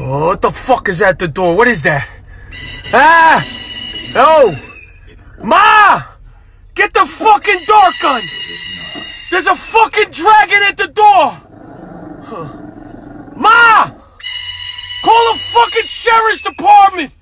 Oh, what the fuck is at the door? What is that? Ah! Oh! Ma! Get the fucking dart gun! There's a fucking dragon at the door! Ma! Call the fucking sheriff's department!